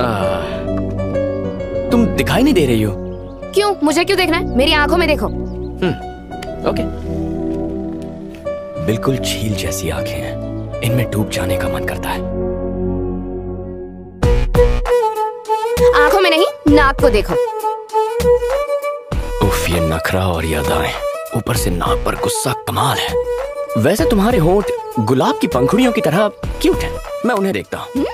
आ, तुम दिखाई नहीं दे रही हो। क्यों? मुझे क्यों देखना है? मेरी आँखों में देखो। Hmm, okay. बिल्कुल झील जैसी आँखें हैं। इनमें डूब जाने का मन करता है। आँखों में नहीं नाक को देखो। उफ ये नखरा और ये अदाएँ। ऊपर से नाक पर गुस्सा कमाल है। वैसे तुम्हारे होंठ गुलाब की पंखुड़ियों की तरह क्यूट है। मैं उन्हें देखता हूँ। हम्म,